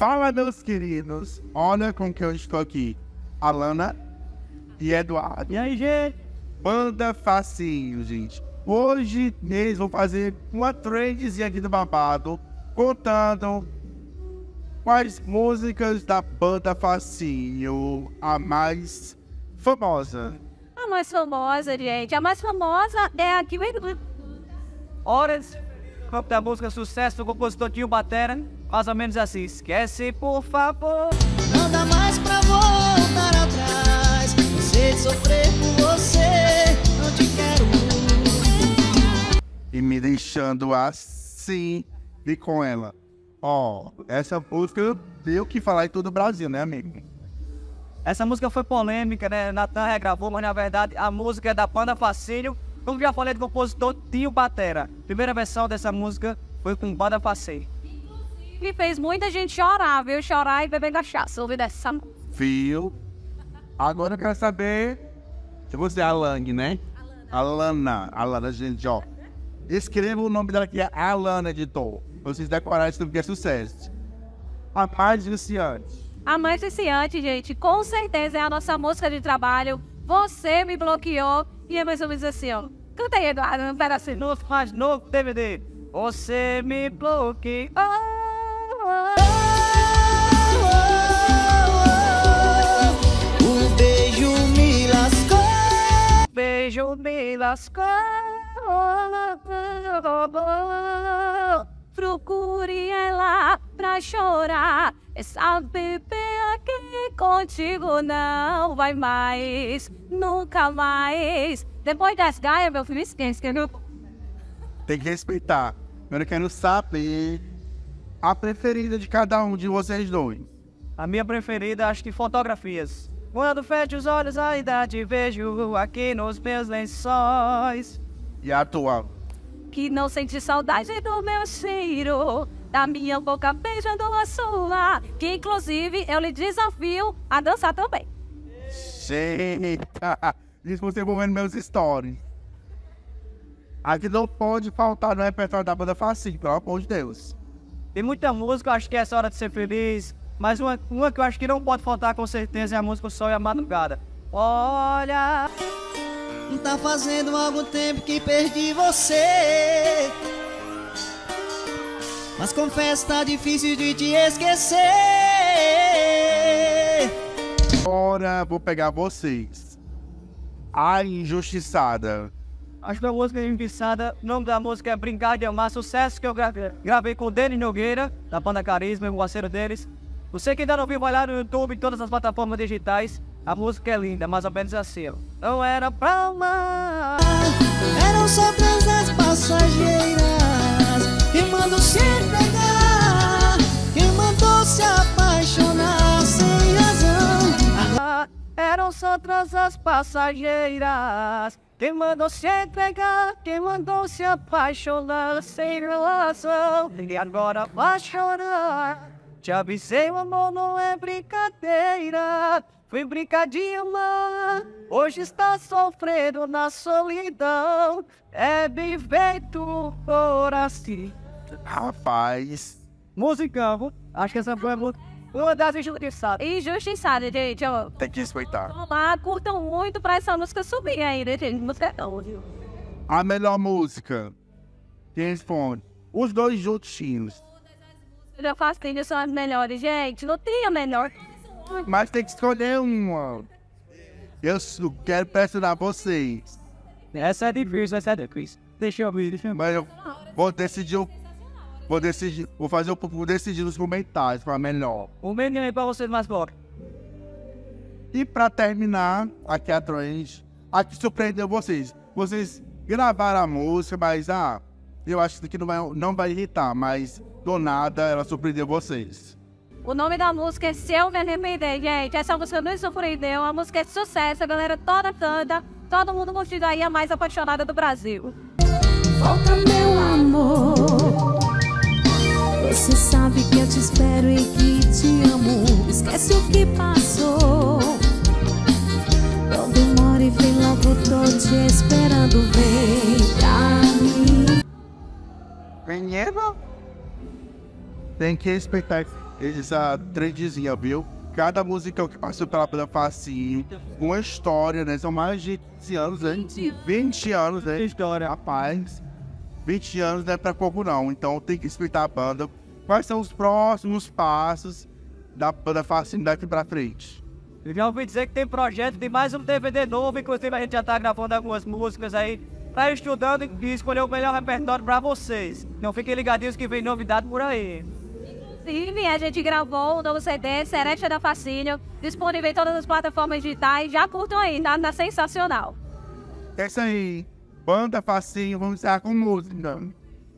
Fala, meus queridos. Olha com que eu estou aqui. Alana e Eduardo. E aí, gente? Banda Facinho, gente. Hoje eles vão fazer uma trendzinha aqui do babado, contando quais músicas da banda Facinho, a mais famosa. A mais famosa, gente. A mais famosa é a que Horas, campo da música sucesso do compositor Tio Batera, mais ou menos assim. Esquece, por favor. Não dá mais pra voltar atrás. Sei sofrer por você, não te quero. E me deixando assim e com ela. Ó, essa música deu que falar em todo o Brasil, né, amigo? Essa música foi polêmica, né? Natan regravou, mas na verdade a música é da banda Facílio. Como já falei do compositor Tio Batera. Primeira versão dessa música foi com banda Facílio. E fez muita gente chorar, viu? Chorar e beber cachaça. Ouvir dessa Viu? Agora eu quero saber se você é a Lang, né? Alana. Alana, gente, ó. Escreva o nome dela aqui, é Alana, editor. Pra vocês decorarem isso que é sucesso. A mais viciante. A mais viciante, gente, com certeza é a nossa música de trabalho. Você me bloqueou. E é mais ou menos assim, ó. Canta aí, Eduardo, um pedacinho. Novo, mais novo DVD. Você me bloqueou. Lascou. Procure ela pra chorar. Essa bebê aqui contigo não vai mais, nunca mais. Depois das gaias, meu filho, esquece que eu Tem que respeitar. Eu quero saber a preferida de cada um de vocês dois. A minha preferida, acho que fotografias. Quando fecho os olhos, ainda te vejo aqui nos meus lençóis. E a tua? que não sente saudade do meu cheiro, da minha boca beijando a sua, que inclusive eu lhe desafio a dançar também. Eita! Isso você envolvendo meus stories. Aqui não pode faltar no repertório da banda Facinho, pelo amor de Deus. Tem muita música, eu acho que é essa hora de ser feliz. Mas uma, uma que eu acho que não pode faltar com certeza é a música O Sol e a Madrugada. Olha, Tá fazendo algum tempo que perdi você. Mas confesso, tá difícil de te esquecer. Agora vou pegar vocês. A Injustiçada. acho que a música invisada, o nome da música é Brincar de Amar, sucesso que eu gravei, gravei com o Denis Nogueira, da banda Carisma, o parceiro deles. Você que ainda não viu, vai lá no YouTube, em todas as plataformas digitais. A música é linda, mais ou menos assim. ó. Não era pra amar. Eram só transas passageiras que mandou se entregar, que mandou se apaixonar sem razão. Ah, Eram só transas passageiras. Quem mandou se entregar, quem mandou se apaixonar sem relação. E agora vai chorar. Te avisei, o amor não é brincadeira. Foi brincadeira, amar. Hoje está sofrendo na solidão. É bem feito por assim. Rapaz. Musicão, acho que essa foi uma das injustiçadas. Injustiçada, gente, ó. Tem que respeitar. Vamos lá, curtam muito pra essa música subir aí, né, gente? Música é não, viu? A melhor música. Quem responde? Os dois juntinhos. Eu já faço trilha, são as melhores, gente. Não tem a melhor. Mas tem que escolher uma. Eu quero pressionar vocês. Essa é difícil, essa é difícil. Deixa eu ver, deixa eu ver. Mas eu vou decidir. o- Vou decidir. Vou fazer o vou decidir nos comentários para melhor. Um menino aí pra vocês mais bloco. E para terminar, aqui atrás, a que surpreendeu vocês. Vocês gravaram a música, mas ah, eu acho que não vai, não vai irritar, mas do nada ela surpreendeu vocês. O nome da música é Se Eu Me Arrepender, gente. Essa música não surpreendeu. A música é sucesso, a galera toda canta. Todo mundo curtindo aí, a mais apaixonada do Brasil. Volta, meu amor. Você sabe que eu te espero e que te amo. Esquece o que passou. Não demore, vem logo, tô te esperando. Vem pra mim. Primeiro, tem que respeitar. essa trendzinha, viu? Cada musical que passou pela banda Facinho, uma história, né? São mais de 20 anos, né? 20 anos, né? História. Rapaz, 20 anos não é pra pouco não. Então tem que respeitar a banda. Quais são os próximos passos da banda Facinho daqui pra frente? Eu já ouvi dizer que tem projeto de mais um DVD novo, inclusive a gente já tá gravando algumas músicas aí, tá estudando e escolher o melhor repertório pra vocês. Não fiquem ligadinhos que vem novidade por aí. Inclusive, a gente gravou o novo CD, Seresta da Fascínio, disponível em todas as plataformas digitais. Já curtam aí, tá, tá sensacional. É isso aí. Banda Facinho, vamos encerrar com música.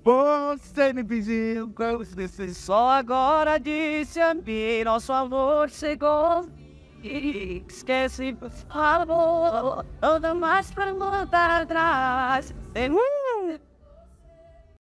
Você me pediu como se desse Só agora disse a mim, nosso amor chegou. Esquece, por favor, anda mais pra voltar atrás. Tem um